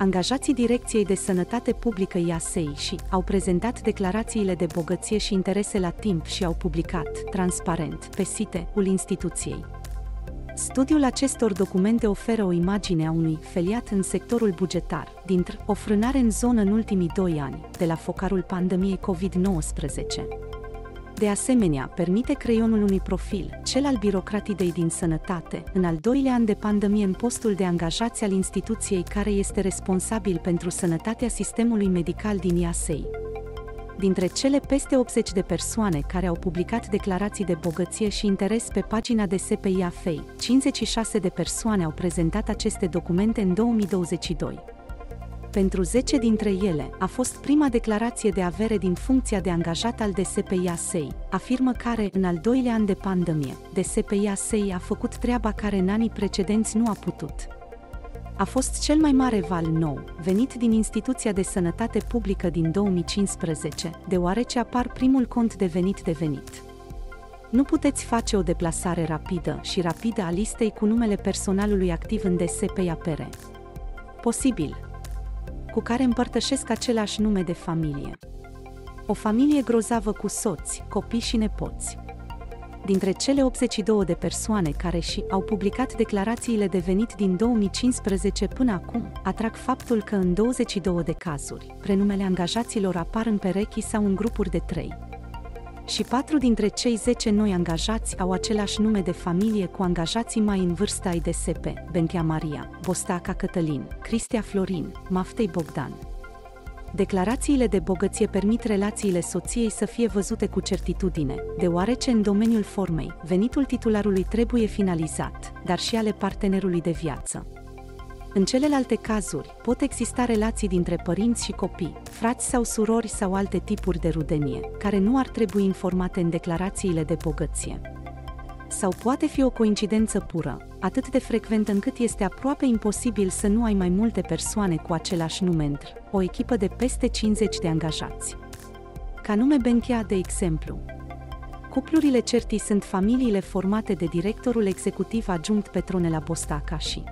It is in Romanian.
Angajații Direcției de Sănătate Publică IASEI și au prezentat declarațiile de bogăție și interese la timp și au publicat, transparent, pe site-ul instituției. Studiul acestor documente oferă o imagine a unui feliat în sectorul bugetar, dintr o frânare în zonă în ultimii doi ani, de la focarul pandemiei COVID-19. De asemenea, permite creionul unui profil, cel al birocratidei din sănătate, în al doilea an de pandemie în postul de angajați al instituției care este responsabil pentru sănătatea sistemului medical din IASEI. Dintre cele peste 80 de persoane care au publicat declarații de bogăție și interes pe pagina de SPI AFEI, 56 de persoane au prezentat aceste documente în 2022. Pentru 10 dintre ele, a fost prima declarație de avere din funcția de angajat al DSPIA-SEI, afirmă care, în al doilea an de pandemie, DSPIA-SEI a făcut treaba care în anii precedenți nu a putut. A fost cel mai mare val nou, venit din Instituția de Sănătate Publică din 2015, deoarece apar primul cont de venit de venit. Nu puteți face o deplasare rapidă și rapidă a listei cu numele personalului activ în DSPIA-PR. Posibil, cu care împărtășesc același nume de familie. O familie grozavă cu soți, copii și nepoți. Dintre cele 82 de persoane care și au publicat declarațiile de venit din 2015 până acum, atrag faptul că în 22 de cazuri, prenumele angajaților apar în perechi sau în grupuri de trei și patru dintre cei 10 noi angajați au același nume de familie cu angajații mai în vârstă ai DSP, Benchea Maria, Bostaca Cătălin, Cristia Florin, Maftei Bogdan. Declarațiile de bogăție permit relațiile soției să fie văzute cu certitudine, deoarece în domeniul formei, venitul titularului trebuie finalizat, dar și ale partenerului de viață. În celelalte cazuri, pot exista relații dintre părinți și copii, frați sau surori sau alte tipuri de rudenie, care nu ar trebui informate în declarațiile de bogăție. Sau poate fi o coincidență pură, atât de frecventă încât este aproape imposibil să nu ai mai multe persoane cu același nume o echipă de peste 50 de angajați. Ca nume Benchea, de exemplu, Cuplurile certi sunt familiile formate de directorul executiv adjunct Petronela Bostaca și